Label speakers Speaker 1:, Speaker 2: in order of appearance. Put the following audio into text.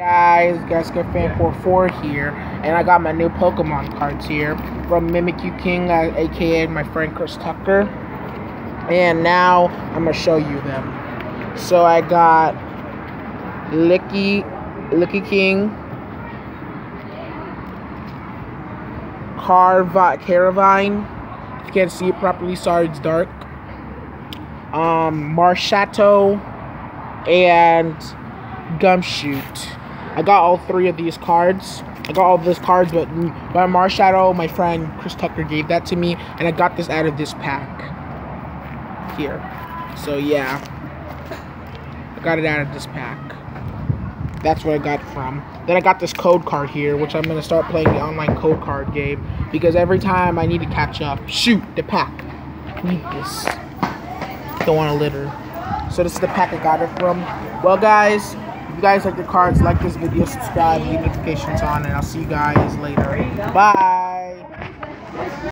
Speaker 1: guys, Gasket Fan 44 here, and I got my new Pokemon cards here from Mimikyu King, uh, aka my friend Chris Tucker. And now I'm gonna show you them. So I got Licky, Licky King, Carvi, Caravine. If you can't see it properly, sorry it's dark. Um, Marshadow, and Gumshoos. I got all three of these cards. I got all these cards, but by Marshadow, my friend Chris Tucker gave that to me, and I got this out of this pack here. So yeah, I got it out of this pack. That's where I got from. Then I got this code card here, which I'm gonna start playing the online code card game because every time I need to catch up, shoot the pack. Need this. Don't want to litter. So this is the pack I got it from. Well, guys, you guys like the cards, like this video, subscribe, leave notifications on, and I'll see you guys later. Bye.